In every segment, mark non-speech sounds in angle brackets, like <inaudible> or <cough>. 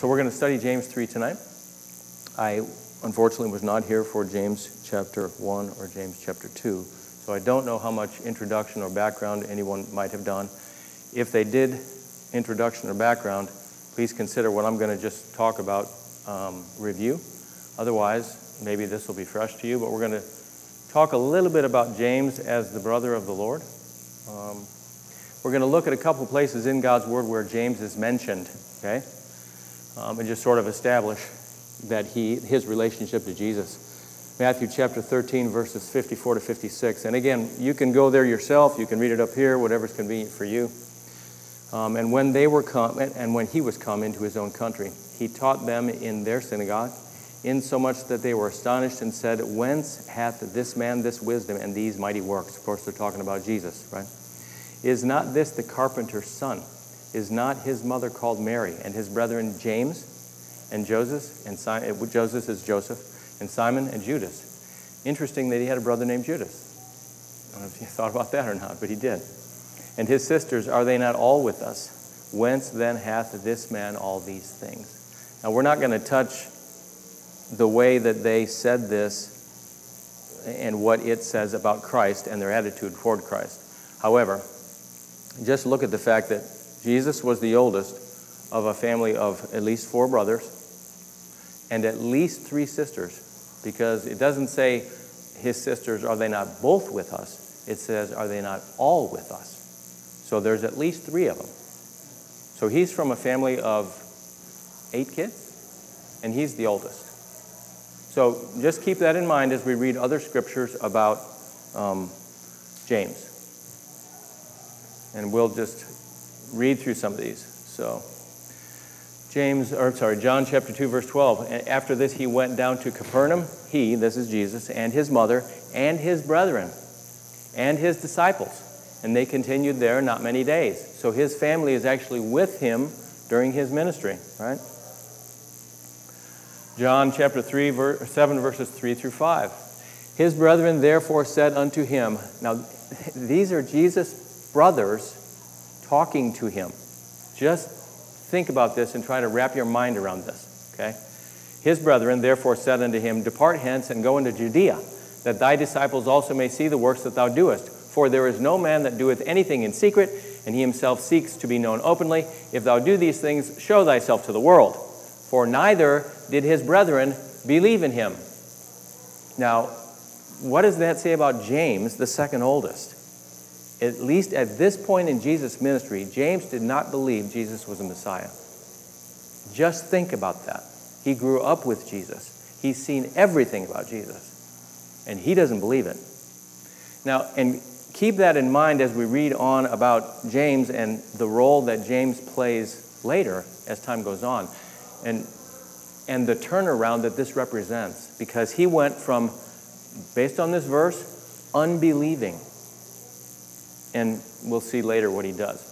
So we're going to study James 3 tonight. I unfortunately was not here for James chapter 1 or James chapter 2, so I don't know how much introduction or background anyone might have done. If they did introduction or background, please consider what I'm going to just talk about um, review. Otherwise, maybe this will be fresh to you, but we're going to talk a little bit about James as the brother of the Lord. Um, we're going to look at a couple places in God's Word where James is mentioned, okay? Um, and just sort of establish that he, his relationship to Jesus. Matthew chapter 13, verses 54 to 56. And again, you can go there yourself. You can read it up here, whatever's convenient for you. Um, and when they were come, and when he was come into his own country, he taught them in their synagogue, insomuch that they were astonished and said, Whence hath this man this wisdom and these mighty works? Of course, they're talking about Jesus, right? Is not this the carpenter's son? Is not his mother called Mary, and his brethren James and Joseph, and Simon, uh, Joseph is Joseph, and Simon and Judas? Interesting that he had a brother named Judas. I don't know if you <laughs> thought about that or not, but he did. And his sisters, are they not all with us? Whence then hath this man all these things? Now, we're not going to touch the way that they said this and what it says about Christ and their attitude toward Christ. However, just look at the fact that Jesus was the oldest of a family of at least four brothers and at least three sisters, because it doesn't say his sisters, are they not both with us? It says, are they not all with us? So there's at least three of them. So he's from a family of eight kids, and he's the oldest. So just keep that in mind as we read other scriptures about um, James. And we'll just read through some of these. So, James, or sorry, John chapter 2, verse 12. After this, he went down to Capernaum, he, this is Jesus, and his mother, and his brethren, and his disciples. And they continued there not many days. So his family is actually with him during his ministry, right? John chapter 3, verse, 7, verses 3 through 5. His brethren therefore said unto him, Now, <laughs> these are Jesus' brothers talking to him. Just think about this and try to wrap your mind around this, okay? His brethren therefore said unto him, Depart hence and go into Judea, that thy disciples also may see the works that thou doest. For there is no man that doeth anything in secret, and he himself seeks to be known openly. If thou do these things, show thyself to the world. For neither did his brethren believe in him. Now, what does that say about James, the second oldest? At least at this point in Jesus' ministry, James did not believe Jesus was a Messiah. Just think about that. He grew up with Jesus, he's seen everything about Jesus, and he doesn't believe it. Now, and keep that in mind as we read on about James and the role that James plays later as time goes on. And and the turnaround that this represents because he went from based on this verse unbelieving and we'll see later what he does.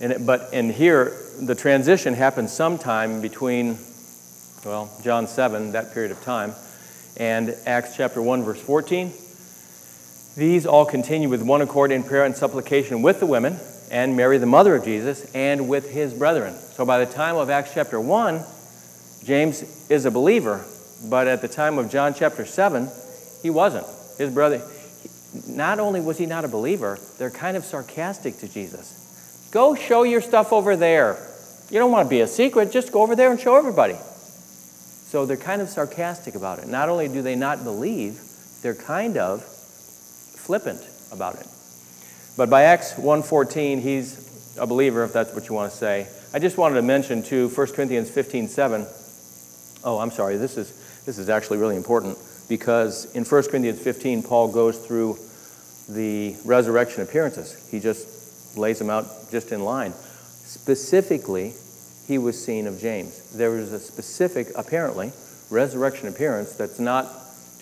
And it, but in here, the transition happens sometime between, well, John 7, that period of time, and Acts chapter 1, verse 14. These all continue with one accord in prayer and supplication with the women and Mary, the mother of Jesus, and with his brethren. So by the time of Acts chapter 1, James is a believer, but at the time of John chapter 7, he wasn't. His brother, not only was he not a believer, they're kind of sarcastic to Jesus. Go show your stuff over there. You don't want to be a secret, just go over there and show everybody. So they're kind of sarcastic about it. Not only do they not believe, they're kind of flippant about it. But by Acts 1:14, he's a believer, if that's what you want to say. I just wanted to mention too, 1 Corinthians 15, 7. Oh, I'm sorry, this is this is actually really important because in 1 Corinthians 15, Paul goes through the resurrection appearances. He just lays them out just in line. Specifically, he was seen of James. There was a specific, apparently, resurrection appearance that's not,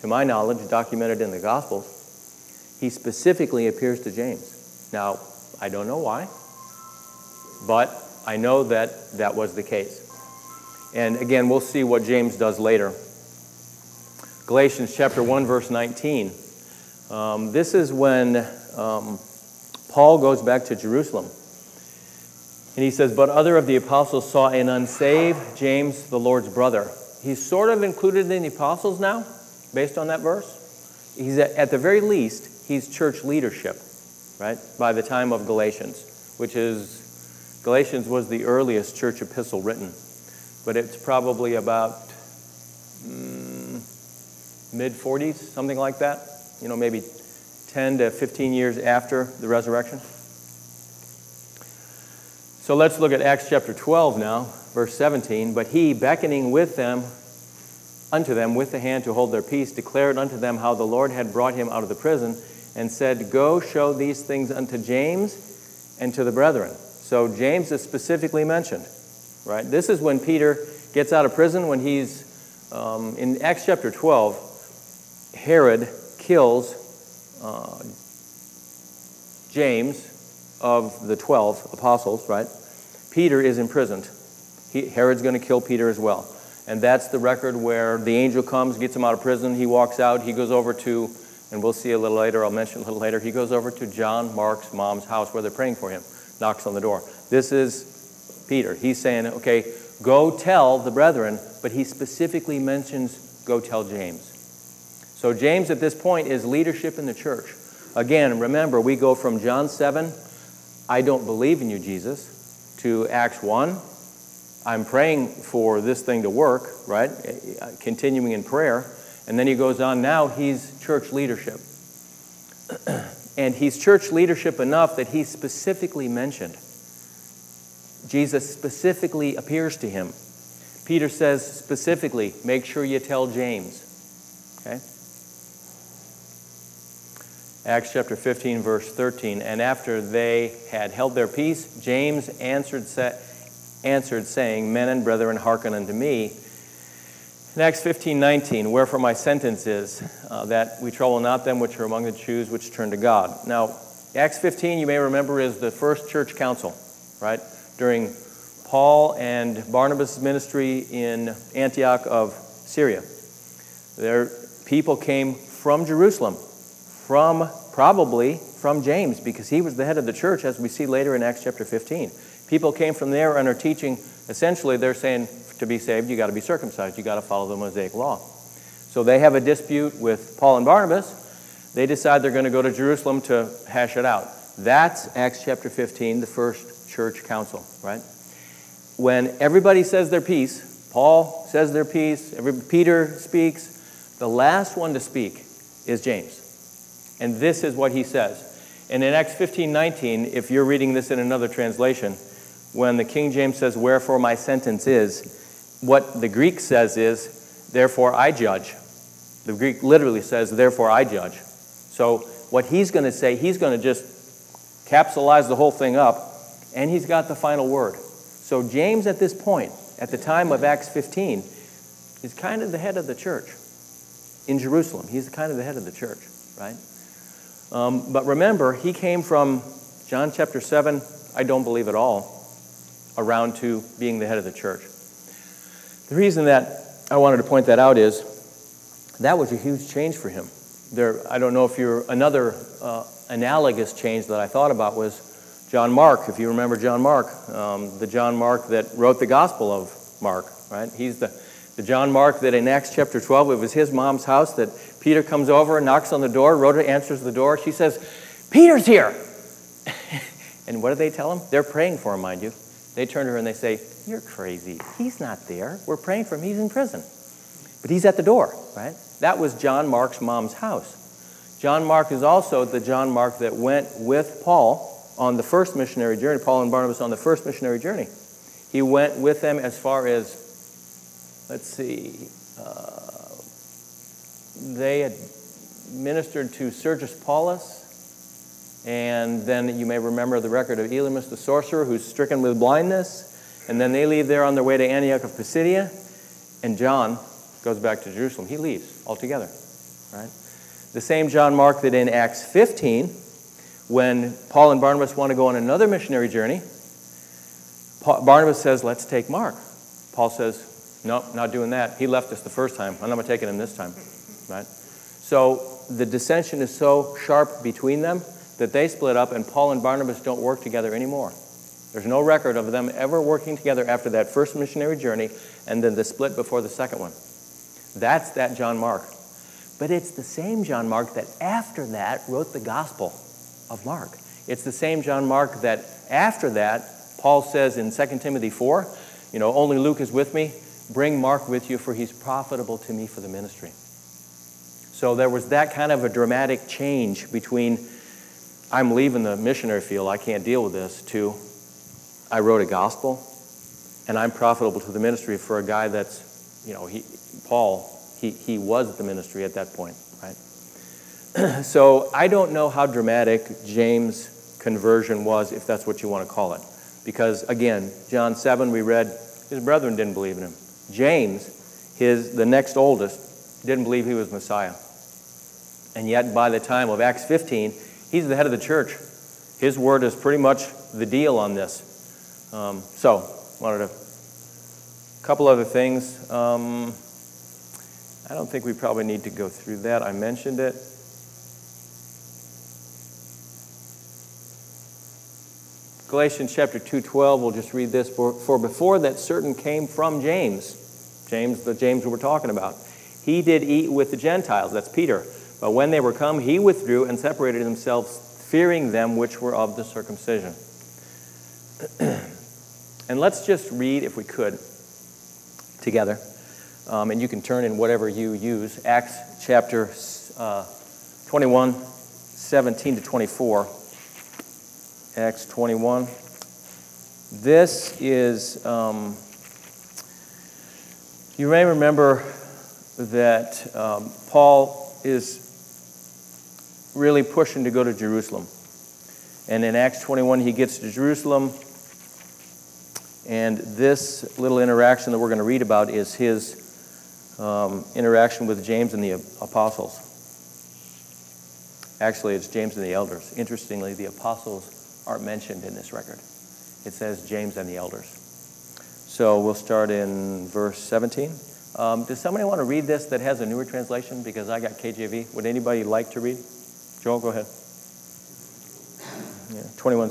to my knowledge, documented in the Gospels. He specifically appears to James. Now, I don't know why, but I know that that was the case. And again, we'll see what James does later Galatians chapter 1, verse 19. Um, this is when um, Paul goes back to Jerusalem. And he says, But other of the apostles saw an unsaved James, the Lord's brother. He's sort of included in the apostles now, based on that verse. He's at, at the very least, he's church leadership, right? By the time of Galatians, which is, Galatians was the earliest church epistle written. But it's probably about mid 40s, something like that. You know, maybe 10 to 15 years after the resurrection. So let's look at Acts chapter 12 now, verse 17. But he, beckoning with them, unto them with the hand to hold their peace, declared unto them how the Lord had brought him out of the prison, and said, Go show these things unto James and to the brethren. So James is specifically mentioned, right? This is when Peter gets out of prison, when he's um, in Acts chapter 12, Herod kills uh, James of the 12 apostles, right? Peter is imprisoned. He, Herod's going to kill Peter as well. And that's the record where the angel comes, gets him out of prison. He walks out. He goes over to, and we'll see a little later, I'll mention a little later, he goes over to John Mark's mom's house where they're praying for him, knocks on the door. This is Peter. He's saying, okay, go tell the brethren, but he specifically mentions go tell James. So James at this point is leadership in the church. Again, remember, we go from John 7, I don't believe in you, Jesus, to Acts 1. I'm praying for this thing to work, right? Continuing in prayer. And then he goes on, now he's church leadership. <clears throat> and he's church leadership enough that he specifically mentioned. Jesus specifically appears to him. Peter says specifically, make sure you tell James. Okay? Acts chapter 15, verse 13. And after they had held their peace, James answered, answered saying, Men and brethren, hearken unto me. In Acts 15, 19, wherefore my sentence is uh, that we trouble not them which are among the Jews which turn to God. Now, Acts 15, you may remember, is the first church council, right? During Paul and Barnabas' ministry in Antioch of Syria. Their people came from Jerusalem from probably from James because he was the head of the church, as we see later in Acts chapter 15. People came from there and are teaching, essentially, they're saying to be saved, you got to be circumcised, you got to follow the Mosaic law. So they have a dispute with Paul and Barnabas. They decide they're going to go to Jerusalem to hash it out. That's Acts chapter 15, the first church council, right? When everybody says their piece, Paul says their piece, every, Peter speaks, the last one to speak is James. And this is what he says. And in Acts 15 19, if you're reading this in another translation, when the King James says, Wherefore my sentence is, what the Greek says is, Therefore I judge. The Greek literally says, Therefore I judge. So what he's going to say, he's going to just capsulize the whole thing up, and he's got the final word. So James, at this point, at the time of Acts 15, is kind of the head of the church in Jerusalem. He's kind of the head of the church, right? Um, but remember, he came from John chapter 7, I don't believe at all, around to being the head of the church. The reason that I wanted to point that out is that was a huge change for him. There, I don't know if you're another uh, analogous change that I thought about was John Mark. If you remember John Mark, um, the John Mark that wrote the Gospel of Mark, right? He's the, the John Mark that in Acts chapter 12, it was his mom's house that Peter comes over, and knocks on the door. Rhoda answers the door. She says, Peter's here. <laughs> and what do they tell him? They're praying for him, mind you. They turn to her and they say, You're crazy. He's not there. We're praying for him. He's in prison. But he's at the door, right? That was John Mark's mom's house. John Mark is also the John Mark that went with Paul on the first missionary journey, Paul and Barnabas on the first missionary journey. He went with them as far as, let's see, uh, they had ministered to Sergius Paulus, and then you may remember the record of Elymas the sorcerer who's stricken with blindness, and then they leave there on their way to Antioch of Pisidia, and John goes back to Jerusalem. He leaves altogether, right? The same John Mark that in Acts 15, when Paul and Barnabas want to go on another missionary journey, Barnabas says, Let's take Mark. Paul says, No, not doing that. He left us the first time. I'm not taking him this time right? So the dissension is so sharp between them that they split up, and Paul and Barnabas don't work together anymore. There's no record of them ever working together after that first missionary journey and then the split before the second one. That's that John Mark. But it's the same John Mark that after that wrote the Gospel of Mark. It's the same John Mark that after that, Paul says in 2 Timothy 4, you know, only Luke is with me. Bring Mark with you, for he's profitable to me for the ministry. So there was that kind of a dramatic change between I'm leaving the missionary field, I can't deal with this, to I wrote a gospel and I'm profitable to the ministry for a guy that's, you know, he, Paul, he, he was the ministry at that point, right? <clears throat> so I don't know how dramatic James' conversion was, if that's what you want to call it. Because again, John 7, we read, his brethren didn't believe in him. James, his, the next oldest, didn't believe he was Messiah. And yet, by the time of Acts 15, he's the head of the church. His word is pretty much the deal on this. Um, so, wanted a couple other things. Um, I don't think we probably need to go through that. I mentioned it. Galatians chapter 2:12, we'll just read this. For, for before that certain came from James, James, the James we're talking about, he did eat with the Gentiles, that's Peter. But when they were come, he withdrew and separated himself, fearing them which were of the circumcision. <clears throat> and let's just read, if we could, together. Um, and you can turn in whatever you use. Acts chapter uh, 21, 17 to 24. Acts 21. This is, um, you may remember that um, Paul is really pushing to go to Jerusalem. And in Acts 21, he gets to Jerusalem. And this little interaction that we're going to read about is his um, interaction with James and the apostles. Actually, it's James and the elders. Interestingly, the apostles aren't mentioned in this record. It says James and the elders. So we'll start in verse 17. Um, does somebody want to read this that has a newer translation? Because I got KJV. Would anybody like to read? Joel, go ahead. Yeah, 21.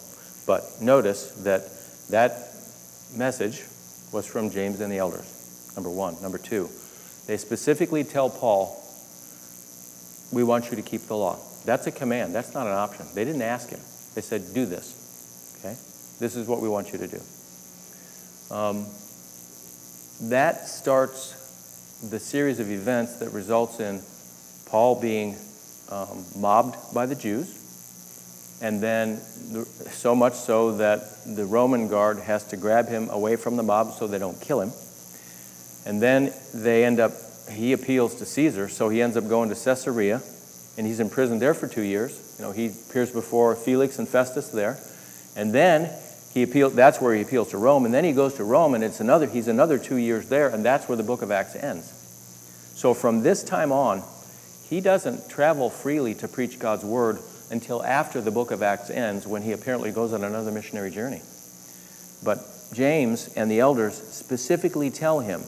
But notice that that message was from James and the elders, number one. Number two, they specifically tell Paul, We want you to keep the law. That's a command, that's not an option. They didn't ask him, they said, Do this. Okay? This is what we want you to do. Um, that starts the series of events that results in Paul being um, mobbed by the Jews, and then the, so much so that the Roman guard has to grab him away from the mob so they don't kill him. And then they end up, he appeals to Caesar, so he ends up going to Caesarea, and he's imprisoned there for two years. You know, he appears before Felix and Festus there. And then he appeals, that's where he appeals to Rome, and then he goes to Rome, and it's another, he's another two years there, and that's where the book of Acts ends. So from this time on, he doesn't travel freely to preach God's word until after the book of Acts ends, when he apparently goes on another missionary journey. But James and the elders specifically tell him,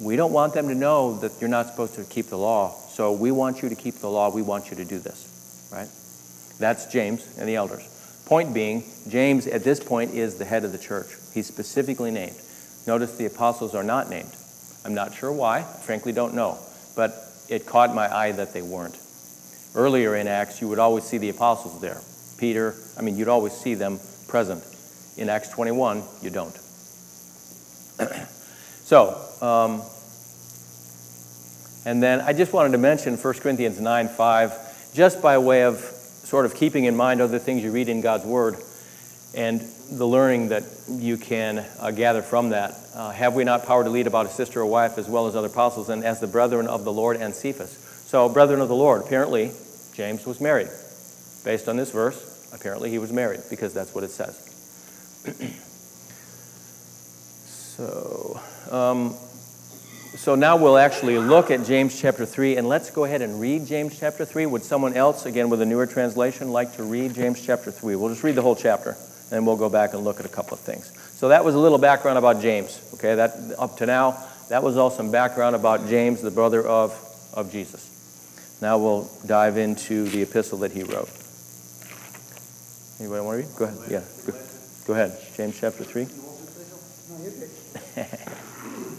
We don't want them to know that you're not supposed to keep the law, so we want you to keep the law. We want you to do this. Right? That's James and the elders. Point being, James at this point is the head of the church. He's specifically named. Notice the apostles are not named. I'm not sure why, frankly, don't know. But it caught my eye that they weren't. Earlier in Acts, you would always see the apostles there. Peter, I mean, you'd always see them present. In Acts 21, you don't. <clears throat> so, um, and then I just wanted to mention 1 Corinthians 9 5, just by way of sort of keeping in mind other things you read in God's Word and the learning that you can uh, gather from that. Uh, have we not power to lead about a sister or wife as well as other apostles and as the brethren of the Lord and Cephas? So, brethren of the Lord, apparently James was married. Based on this verse, apparently he was married because that's what it says. <clears throat> so, um, so now we'll actually look at James chapter 3, and let's go ahead and read James chapter 3. Would someone else, again with a newer translation, like to read James chapter 3? We'll just read the whole chapter and we'll go back and look at a couple of things. So that was a little background about James. Okay, that up to now, that was all some background about James, the brother of, of Jesus. Now we'll dive into the epistle that he wrote. Anybody want to read? Go ahead. Yeah. Go, go ahead. James chapter 3. <laughs>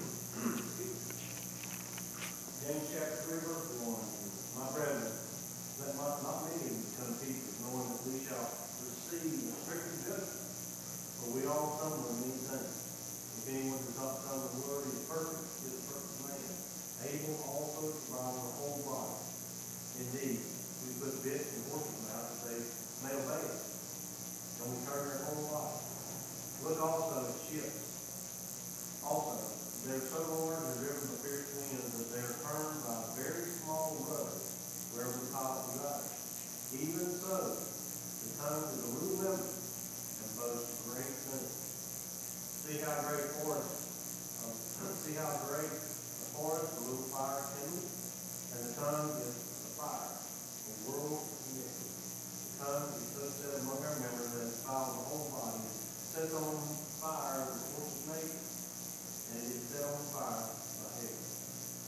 the little fire in and the tongue is a fire, a world of iniquity. The tongue is so set among our members that it defiles the whole body, sets on fire the horse's naked, and it is set on fire by hell.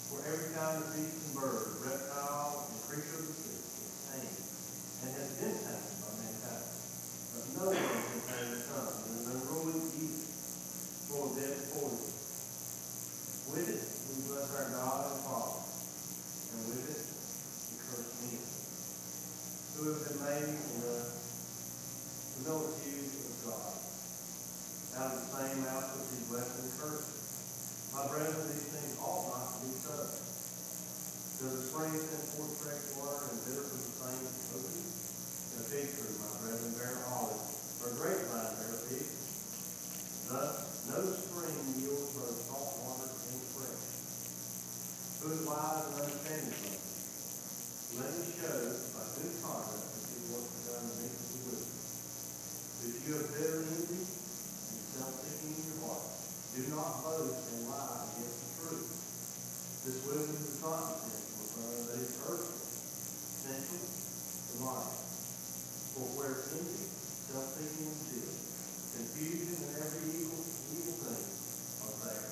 For every kind of beast and bird, reptile and creature of the sea is tamed, and has been tamed by mankind. But no one would have been made in the similitude of God, out of the same mouth which he blessed and cursed. My brethren, these things ought not to be so. Does a spring send forth fresh water and bitter from the same open? And a fig tree, my brethren, bear olives for a grapevine bear fig. Thus, no spring yields both salt water and fresh. Who is wise and understanding? Let me show you have bitter envy and self-seeking in your heart. Do not boast and lie against the truth. This wisdom is not sensual, but it's earthly, sensual, demonic. For where envy, self-seeking, and fear, confusion and every evil, evil thing are there.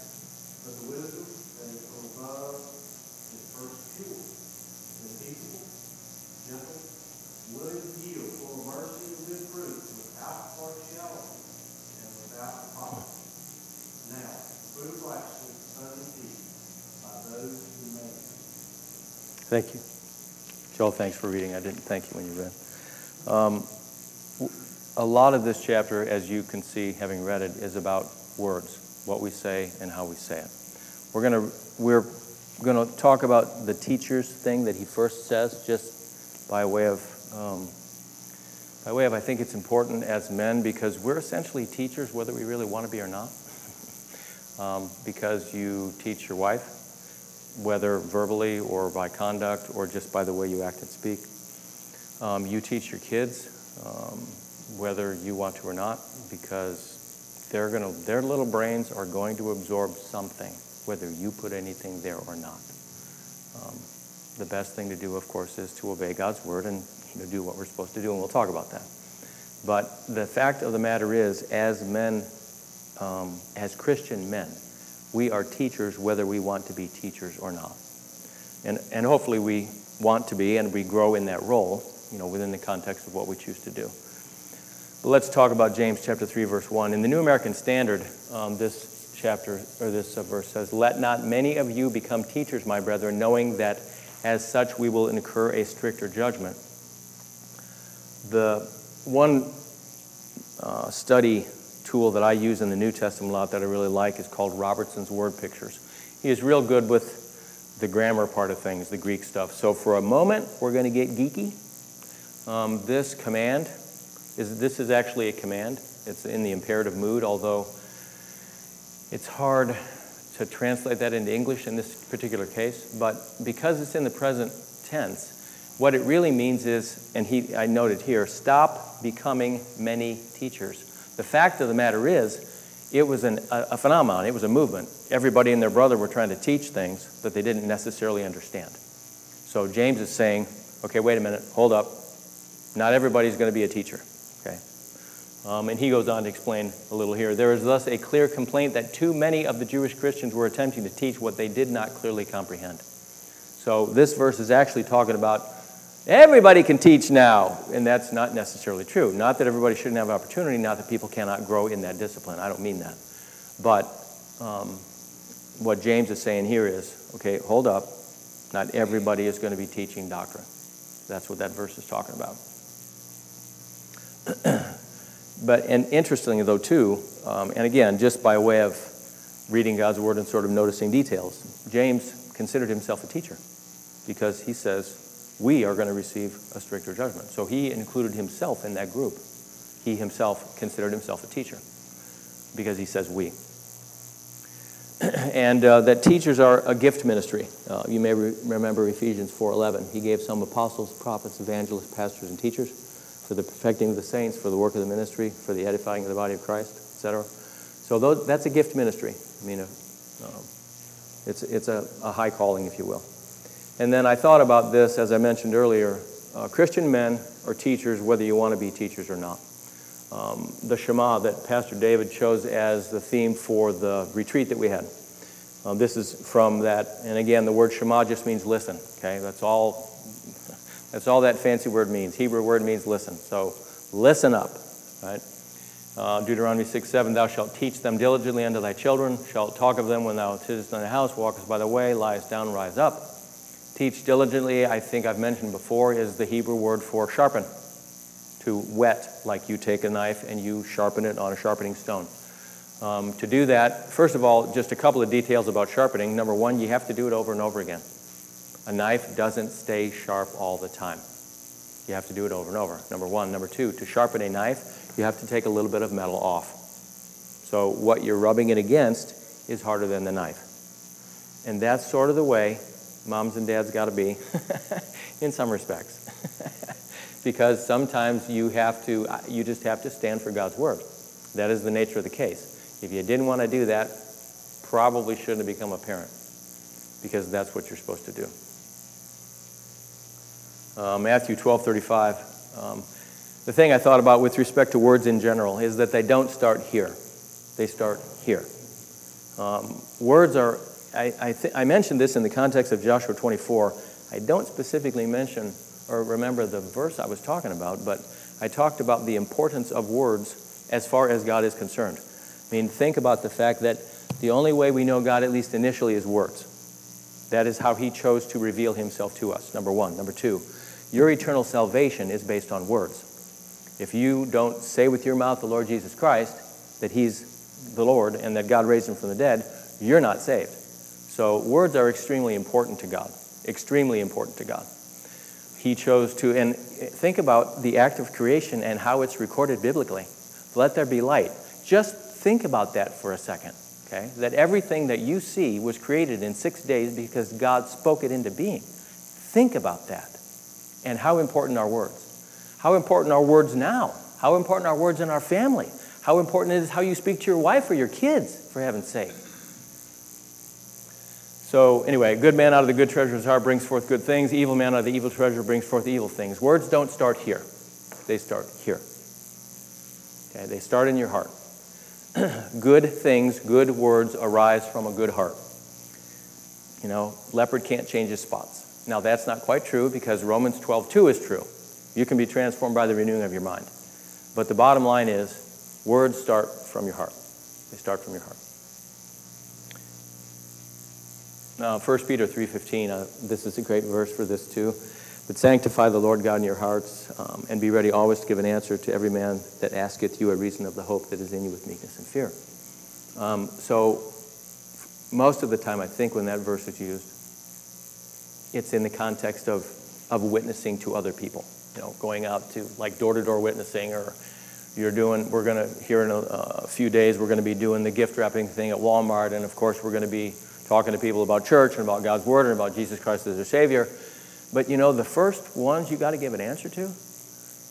But the wisdom that is above is first pure. Thank you. Joel, thanks for reading. I didn't thank you when you read. Um, a lot of this chapter, as you can see, having read it, is about words, what we say and how we say it. We're going to we're going to talk about the teacher's thing that he first says, just by way of um, by way of I think it's important as men because we're essentially teachers, whether we really want to be or not. <laughs> um, because you teach your wife, whether verbally or by conduct or just by the way you act and speak. Um, you teach your kids, um, whether you want to or not, because they're gonna, their little brains are going to absorb something, whether you put anything there or not. Um, the best thing to do, of course, is to obey God's word and you know, do what we're supposed to do, and we'll talk about that. But the fact of the matter is, as men, um, as Christian men, we are teachers whether we want to be teachers or not. And, and hopefully we want to be and we grow in that role, you know, within the context of what we choose to do. But let's talk about James chapter 3, verse 1. In the New American Standard, um, this chapter, or this uh, verse says, Let not many of you become teachers, my brethren, knowing that as such we will incur a stricter judgment. The one uh, study tool that I use in the New Testament a lot that I really like is called Robertson's Word Pictures. He is real good with the grammar part of things, the Greek stuff. So for a moment, we're going to get geeky. Um, this command is this is actually a command. It's in the imperative mood, although it's hard to translate that into English in this particular case. But because it's in the present tense, what it really means is, and he, I noted here, stop becoming many teachers. The fact of the matter is, it was an, a, a phenomenon, it was a movement. Everybody and their brother were trying to teach things that they didn't necessarily understand. So James is saying, okay, wait a minute, hold up. Not everybody's going to be a teacher. Okay? Um, and he goes on to explain a little here. There is thus a clear complaint that too many of the Jewish Christians were attempting to teach what they did not clearly comprehend. So this verse is actually talking about Everybody can teach now, and that's not necessarily true. Not that everybody shouldn't have opportunity, not that people cannot grow in that discipline. I don't mean that. But um, what James is saying here is okay, hold up. Not everybody is going to be teaching doctrine. That's what that verse is talking about. <clears throat> but, and interestingly, though, too, um, and again, just by way of reading God's word and sort of noticing details, James considered himself a teacher because he says, we are going to receive a stricter judgment. So he included himself in that group. He himself considered himself a teacher because he says we. <clears throat> and uh, that teachers are a gift ministry. Uh, you may re- remember Ephesians 4:11. He gave some apostles, prophets, evangelists, pastors, and teachers for the perfecting of the saints, for the work of the ministry, for the edifying of the body of Christ, etc. So those, that's a gift ministry. I mean, uh, um, it's, it's a, a high calling, if you will. And then I thought about this, as I mentioned earlier uh, Christian men are teachers, whether you want to be teachers or not. Um, the Shema that Pastor David chose as the theme for the retreat that we had. Um, this is from that, and again, the word Shema just means listen. Okay, that's all. <laughs> That's all that fancy word means. Hebrew word means listen. So listen up, right? Uh, Deuteronomy 6 7, thou shalt teach them diligently unto thy children, shalt talk of them when thou sittest in the house, walkest by the way, liest down, rise up. Teach diligently, I think I've mentioned before, is the Hebrew word for sharpen. To whet, like you take a knife and you sharpen it on a sharpening stone. Um, to do that, first of all, just a couple of details about sharpening. Number one, you have to do it over and over again. A knife doesn't stay sharp all the time. You have to do it over and over. Number one. Number two, to sharpen a knife, you have to take a little bit of metal off. So what you're rubbing it against is harder than the knife. And that's sort of the way moms and dads got to be <laughs> in some respects. <laughs> because sometimes you have to, you just have to stand for God's word. That is the nature of the case. If you didn't want to do that, probably shouldn't have become a parent because that's what you're supposed to do. Uh, Matthew 12 35. Um, the thing I thought about with respect to words in general is that they don't start here, they start here. Um, words are I, I, I mentioned this in the context of Joshua 24. I don't specifically mention or remember the verse I was talking about, but I talked about the importance of words as far as God is concerned. I mean, think about the fact that the only way we know God, at least initially, is words. That is how He chose to reveal Himself to us, number one. Number two, your eternal salvation is based on words. If you don't say with your mouth the Lord Jesus Christ, that He's the Lord and that God raised Him from the dead, you're not saved. So words are extremely important to God, extremely important to God. He chose to, and think about the act of creation and how it's recorded biblically. Let there be light. Just think about that for a second, okay? That everything that you see was created in six days because God spoke it into being. Think about that. And how important are words? How important are words now? How important are words in our family? How important is how you speak to your wife or your kids, for heaven's sake? So, anyway, a good man out of the good treasure of his heart brings forth good things. Evil man out of the evil treasure brings forth evil things. Words don't start here, they start here. Okay, they start in your heart. <clears throat> good things, good words arise from a good heart. You know, leopard can't change his spots. Now, that's not quite true because Romans 12 2 is true. You can be transformed by the renewing of your mind. But the bottom line is words start from your heart. They start from your heart. Now, 1 Peter 3.15, uh, this is a great verse for this too. But sanctify the Lord God in your hearts, um, and be ready always to give an answer to every man that asketh you a reason of the hope that is in you with meekness and fear. Um, so, most of the time, I think when that verse is used, it's in the context of, of witnessing to other people. You know, going out to like door-to-door witnessing, or you're doing. We're going to here in a, a few days, we're going to be doing the gift wrapping thing at Walmart, and of course, we're going to be talking to people about church and about God's word and about Jesus Christ as their Savior. But you know, the first ones you got to give an answer to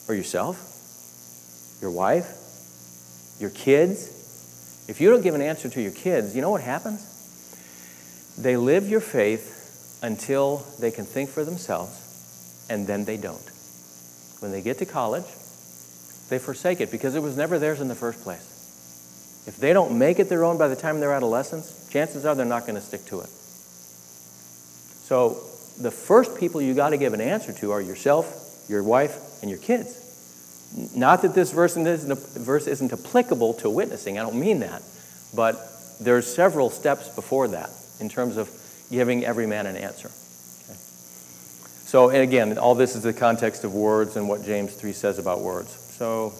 are yourself, your wife, your kids. If you don't give an answer to your kids, you know what happens? They live your faith until they can think for themselves, and then they don't. When they get to college, they forsake it because it was never theirs in the first place. If they don't make it their own by the time they're adolescents, chances are they're not going to stick to it. So the first people you got to give an answer to are yourself, your wife, and your kids. Not that this verse isn't, verse isn't applicable to witnessing, I don't mean that, but there's several steps before that in terms of giving every man an answer. Okay? So, and again, all this is the context of words and what James 3 says about words. So,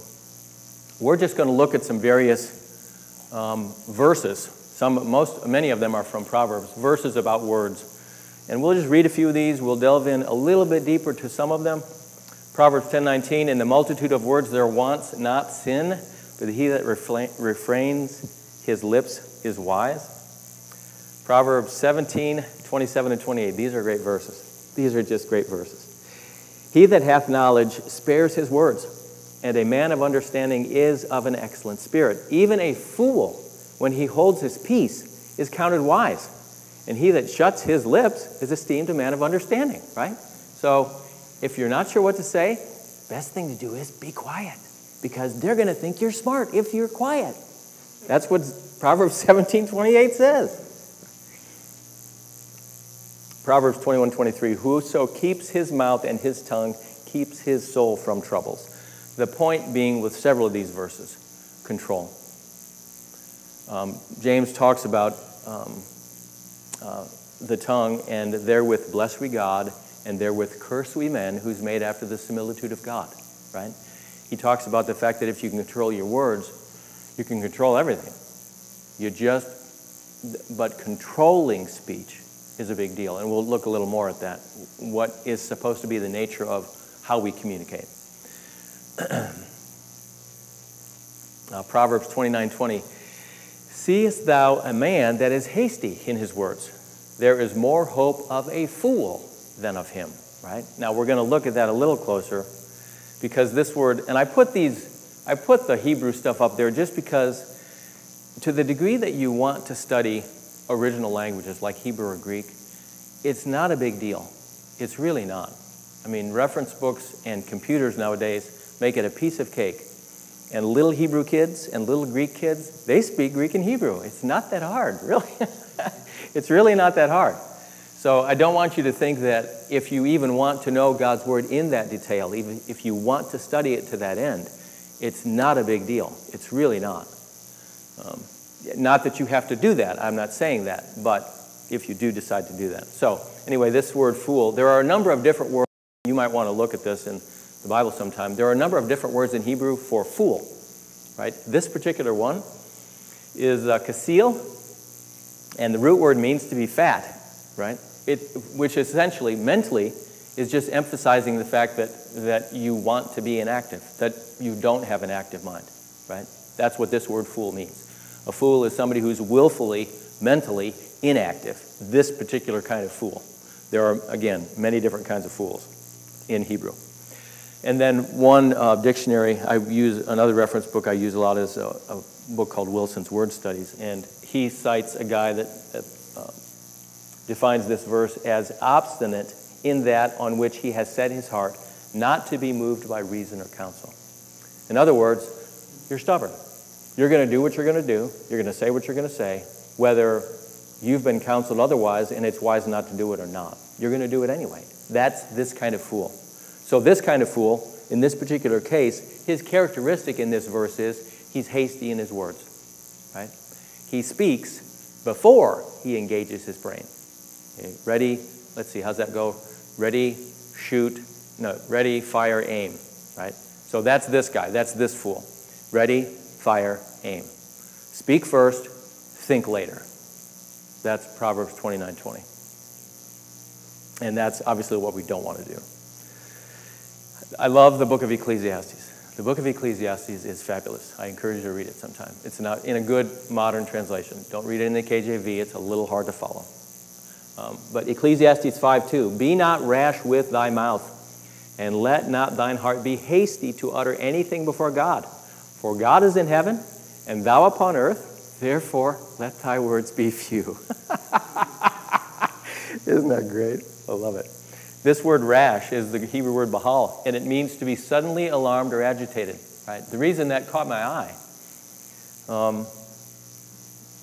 we're just going to look at some various um, verses. Some, most, many of them are from Proverbs, verses about words and we'll just read a few of these. We'll delve in a little bit deeper to some of them. Proverbs 10:19, in the multitude of words there wants not sin, but he that refrains his lips is wise. Proverbs 17, 27 and 28. These are great verses. These are just great verses. He that hath knowledge spares his words, and a man of understanding is of an excellent spirit. Even a fool, when he holds his peace, is counted wise. And he that shuts his lips is esteemed a man of understanding, right? So if you're not sure what to say, best thing to do is be quiet because they're going to think you're smart if you're quiet. That's what Proverbs <laughs> 17 28 says. Proverbs 21 23 Whoso keeps his mouth and his tongue keeps his soul from troubles. The point being with several of these verses control. Um, James talks about um, uh, the tongue, and therewith bless we God, and therewith curse we men, who's made after the similitude of God, right? He talks about the fact that if you can control your words, you can control everything. You just, but controlling speech is a big deal, and we'll look a little more at that. What is supposed to be the nature of how we communicate. <clears throat> uh, Proverbs 29 20 Seest thou a man that is hasty in his words? There is more hope of a fool than of him, right? Now we're going to look at that a little closer because this word, and I put these, I put the Hebrew stuff up there just because to the degree that you want to study original languages like Hebrew or Greek, it's not a big deal. It's really not. I mean, reference books and computers nowadays make it a piece of cake. And little Hebrew kids and little Greek kids, they speak Greek and Hebrew. It's not that hard, <laughs> really. it's really not that hard. So I don't want you to think that if you even want to know God's Word in that detail, even if you want to study it to that end, it's not a big deal. It's really not. Um, not that you have to do that. I'm not saying that. But if you do decide to do that. So anyway, this word fool, there are a number of different words. You might want to look at this and the Bible sometime, there are a number of different words in Hebrew for fool, right? This particular one is uh, kasil, and the root word means to be fat, right? It, which essentially, mentally, is just emphasizing the fact that, that you want to be inactive, that you don't have an active mind, right? That's what this word fool means. A fool is somebody who's willfully, mentally inactive, this particular kind of fool. There are, again, many different kinds of fools in Hebrew. And then one uh, dictionary, I use another reference book I use a lot is a, a, book called Wilson's Word Studies. And he cites a guy that, uh, defines this verse as obstinate in that on which he has set his heart, not to be moved by reason or counsel. In other words, you're stubborn. You're going to do what you're going to do, you're going to say what you're going to say, whether you've been counseled otherwise and it's wise not to do it or not. You're going to do it anyway. That's this kind of fool. So, this kind of fool, in this particular case, his characteristic in this verse is he's hasty in his words, right? He speaks before he engages his brain. Okay, ready, let's see, how's that go? Ready, shoot, no, ready, fire, aim, right? So that's this guy, that's this fool. Ready, fire, aim. Speak first, think later. That's Proverbs 29 20. And that's obviously what we don't want to do. I love the book of Ecclesiastes. The book of Ecclesiastes is fabulous. I encourage you to read it sometime. It's not in a good modern translation. Don't read it in the KJV, it's a little hard to follow. Um, but Ecclesiastes 5 2 Be not rash with thy mouth, and let not thine heart be hasty to utter anything before God. For God is in heaven, and thou upon earth, therefore let thy words be few. <laughs> Isn't that great? I love it. This word rash is the Hebrew word bahal, and it means to be suddenly alarmed or agitated. Right? The reason that caught my eye um,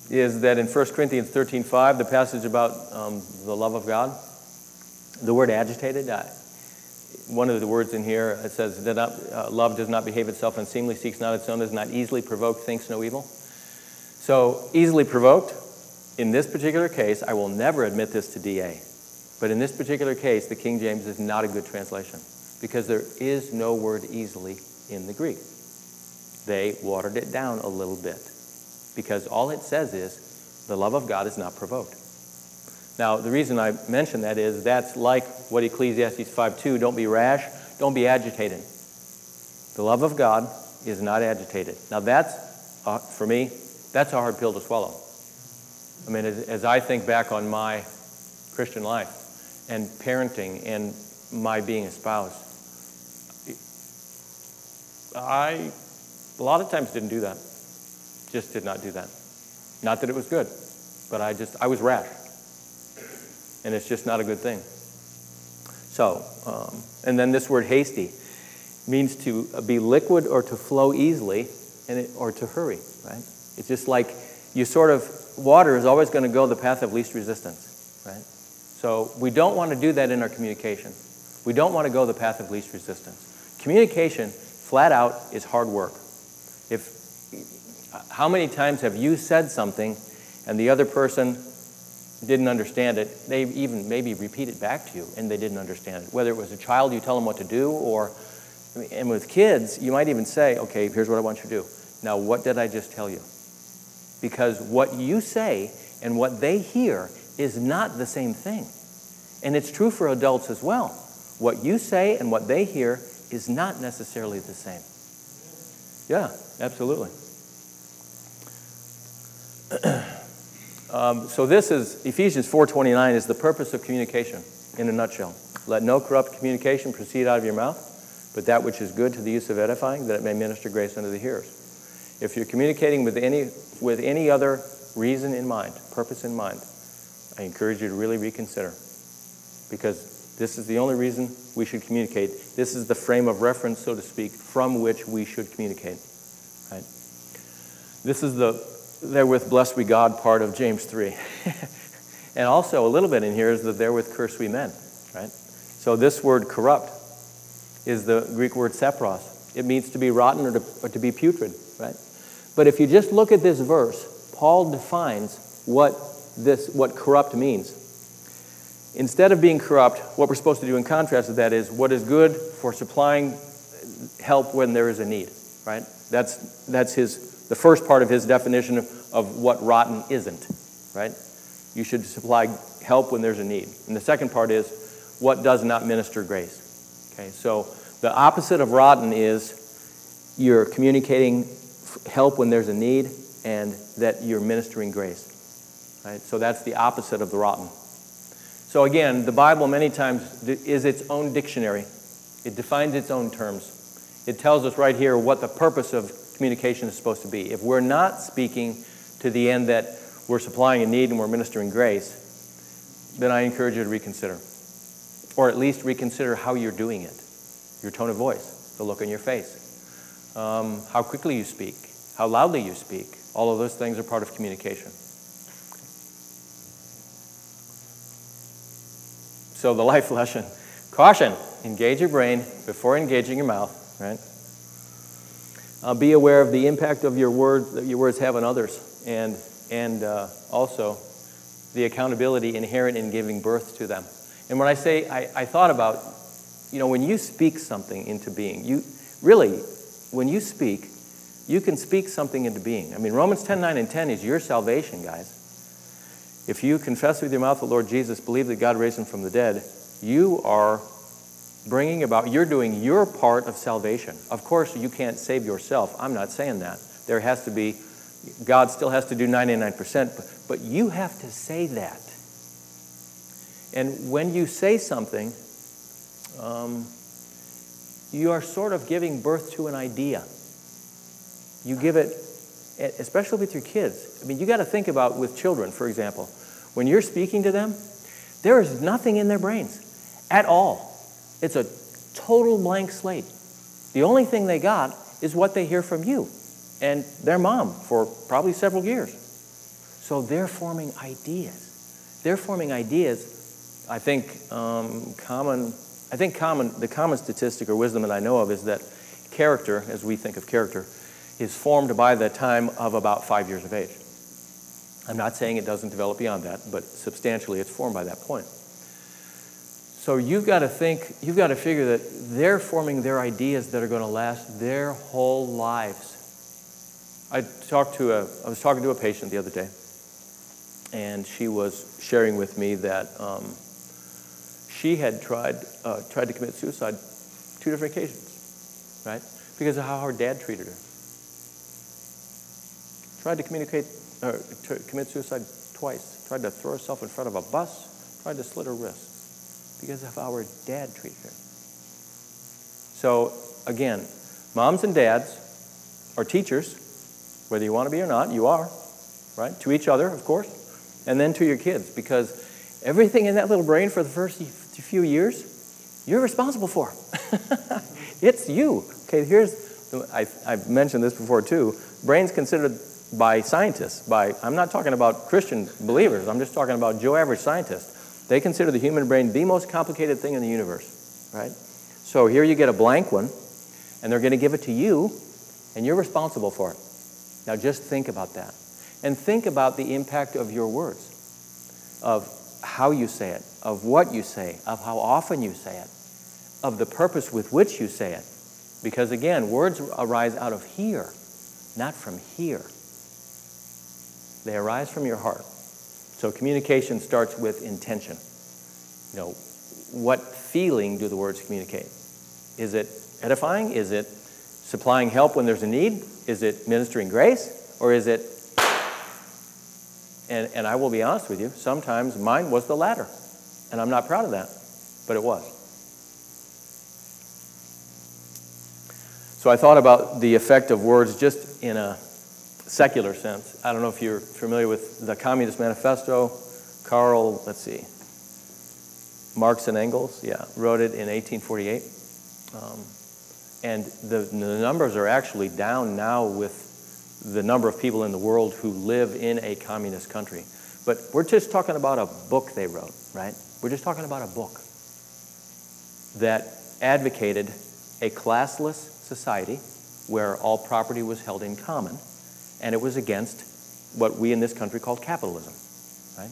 is that in 1 Corinthians 13.5, the passage about um, the love of God, the word agitated, I, one of the words in here, it says, that uh, love does not behave itself unseemly, seeks not its own, is not easily provoked, thinks no evil. So easily provoked, in this particular case, I will never admit this to DA. But in this particular case, the King James is not a good translation because there is no word easily in the Greek. They watered it down a little bit because all it says is the love of God is not provoked. Now, the reason I mention that is that's like what Ecclesiastes 5:2, don't be rash, don't be agitated. The love of God is not agitated. Now, that's, uh, for me, that's a hard pill to swallow. I mean, as, as I think back on my Christian life, and parenting and my being a spouse. I, a lot of times, didn't do that. Just did not do that. Not that it was good, but I just, I was rash. And it's just not a good thing. So, um, and then this word hasty means to be liquid or to flow easily and it, or to hurry, right? It's just like you sort of, water is always going to go the path of least resistance, right? So we don't want to do that in our communication. We don't want to go the path of least resistance. Communication, flat out, is hard work. If, how many times have you said something and the other person didn't understand it? They even maybe repeat it back to you and they didn't understand it. Whether it was a child, you tell them what to do, or, and with kids, you might even say, okay, here's what I want you to do. Now, what did I just tell you? Because what you say and what they hear is not the same thing. And it's true for adults as well. What you say and what they hear is not necessarily the same. Yeah, absolutely. <clears throat> um, so this is Ephesians 4:29 is the purpose of communication in a nutshell. Let no corrupt communication proceed out of your mouth, but that which is good to the use of edifying, that it may minister grace unto the hearers. If you're communicating with any with any other reason in mind, purpose in mind, I encourage you to really reconsider because this is the only reason we should communicate. This is the frame of reference, so to speak, from which we should communicate. Right? This is the therewith blessed we God part of James 3. <laughs> and also a little bit in here is the therewith curse we men. Right? So this word corrupt is the Greek word sapros. It means to be rotten or to, or to be putrid. Right? But if you just look at this verse, Paul defines what this what corrupt means. Instead of being corrupt, what we're supposed to do in contrast to that is what is good for supplying help when there is a need, right? That's, that's his, the first part of his definition of, of what rotten isn't, right? You should supply help when there's a need. And the second part is what does not minister grace. Okay, so the opposite of rotten is you're communicating help when there's a need and that you're ministering grace. Right? So that's the opposite of the rotten. So again, the Bible many times is its own dictionary. It defines its own terms. It tells us right here what the purpose of communication is supposed to be. If we're not speaking to the end that we're supplying a need and we're ministering grace, then I encourage you to reconsider. Or at least reconsider how you're doing it your tone of voice, the look on your face, um, how quickly you speak, how loudly you speak. All of those things are part of communication. So the life lesson caution, engage your brain before engaging your mouth, right? Uh, be aware of the impact of your words that your words have on others, and, and uh, also the accountability inherent in giving birth to them. And when I say, I, I thought about, you know, when you speak something into being, you really, when you speak, you can speak something into being. I mean, Romans 10 9 and 10 is your salvation, guys. If you confess with your mouth the Lord Jesus, believe that God raised him from the dead, you are bringing about, you're doing your part of salvation. Of course, you can't save yourself. I'm not saying that. There has to be, God still has to do 99%, but, but you have to say that. And when you say something, um, you are sort of giving birth to an idea. You give it, especially with your kids. I mean, you got to think about with children, for example. When you're speaking to them, there is nothing in their brains at all. It's a total blank slate. The only thing they got is what they hear from you and their mom for probably several years. So they're forming ideas. They're forming ideas. I think um, common. I think common. The common statistic or wisdom that I know of is that character, as we think of character, is formed by the time of about five years of age. I'm not saying it doesn't develop beyond that, but substantially it's formed by that point. So you've got to think, you've got to figure that they're forming their ideas that are going to last their whole lives. I talked to a, I was talking to a patient the other day, and she was sharing with me that um, she had tried, uh, tried to commit suicide two different occasions, right? Because of how her dad treated her. Tried to communicate, to commit suicide twice. Tried to throw herself in front of a bus. Tried to slit her wrists because of how our dad treated her. So, again, moms and dads are teachers, whether you want to be or not, you are, right? To each other, of course, and then to your kids, because everything in that little brain for the first few years, you're responsible for. <laughs> it's you. Okay, here's, I, I've mentioned this before too. Brain's considered by scientists, by, I'm not talking about Christian believers, I'm just talking about Joe average scientists they consider the human brain the most complicated thing in the universe, right? So here you get a blank one, and they're going to give it to you, and you're responsible for it. Now just think about that. And think about the impact of your words, of how you say it, of what you say, of how often you say it, of the purpose with which you say it. Because again, words arise out of here, not from here. They arise from your heart. So communication starts with intention. You know, what feeling do the words communicate? Is it edifying? Is it supplying help when there's a need? Is it ministering grace? Or is it, and, and I will be honest with you, sometimes mine was the latter. And I'm not proud of that, but it was. So I thought about the effect of words just in a secular sense. I don't know if you're familiar with the Communist Manifesto. Karl, let's see, Marx and Engels, yeah, wrote it in 1848. Um, and the, the numbers are actually down now with the number of people in the world who live in a communist country. But we're just talking about a book they wrote, right? We're just talking about a book that advocated a classless society where all property was held in common and it was against what we in this country called capitalism. Right?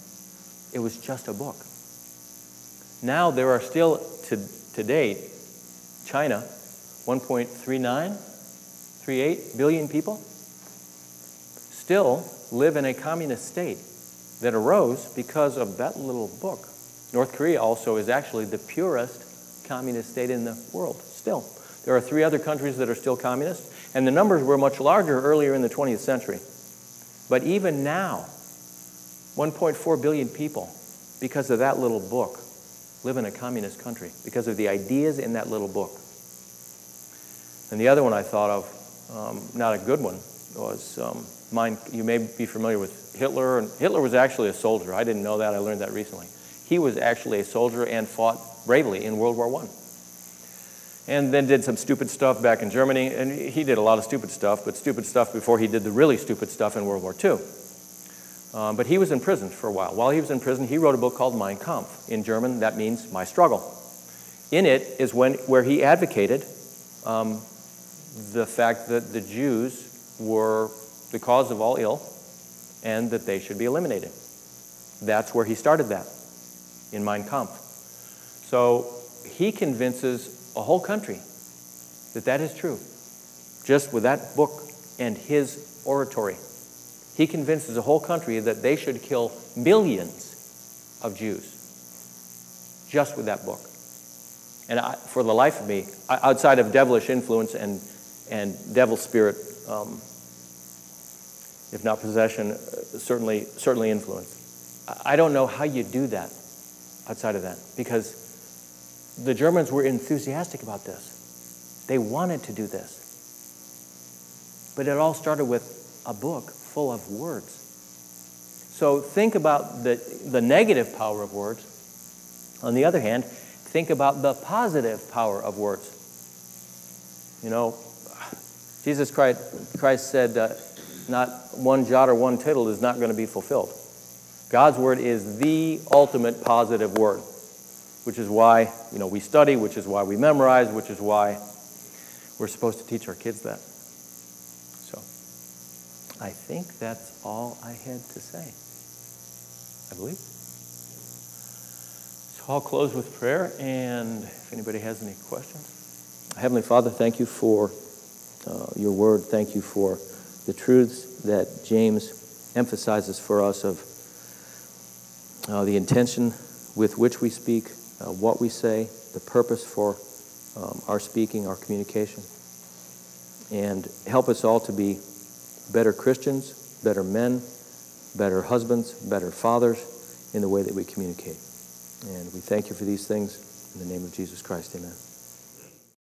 It was just a book. Now there are still, to, to date, China, 1.39, 38 billion people, still live in a communist state that arose because of that little book. North Korea also is actually the purest communist state in the world, still. There are three other countries that are still communist, and the numbers were much larger earlier in the 20th century. But even now, 1.4 billion people, because of that little book, live in a communist country, because of the ideas in that little book. And the other one I thought of, um, not a good one, was um, mine. You may be familiar with Hitler. And Hitler was actually a soldier. I didn't know that. I learned that recently. He was actually a soldier and fought bravely in World War I and then did some stupid stuff back in Germany. And he did a lot of stupid stuff, but stupid stuff before he did the really stupid stuff in World War II. Um, but he was in prison for a while. While he was in prison, he wrote a book called Mein Kampf. In German, that means My Struggle. In it is when, where he advocated um, the fact that the Jews were the cause of all ill and that they should be eliminated. That's where he started that, in Mein Kampf. So he convinces a whole country that that is true, just with that book and his oratory. He convinces a whole country that they should kill millions of Jews just with that book. And I, for the life of me, outside of devilish influence and, and devil spirit, um, if not possession, uh, certainly, certainly influence. I don't know how you do that outside of that because the Germans were enthusiastic about this. They wanted to do this. But it all started with a book full of words. So think about the, the negative power of words. On the other hand, think about the positive power of words. You know, Jesus Christ, Christ said, uh, not one jot or one tittle is not going to be fulfilled. God's word is the ultimate positive word, which is why you know we study, which is why we memorize, which is why we're supposed to teach our kids that. So, I think that's all I had to say. I believe. So I'll close with prayer, and if anybody has any questions. Heavenly Father, thank you for uh, your word. Thank you for the truths that James emphasizes for us of uh, the intention with which we speak, uh, what we say, the purpose for um, our speaking, our communication. And help us all to be better Christians, better men, better husbands, better fathers in the way that we communicate. And we thank you for these things. In the name of Jesus Christ, amen.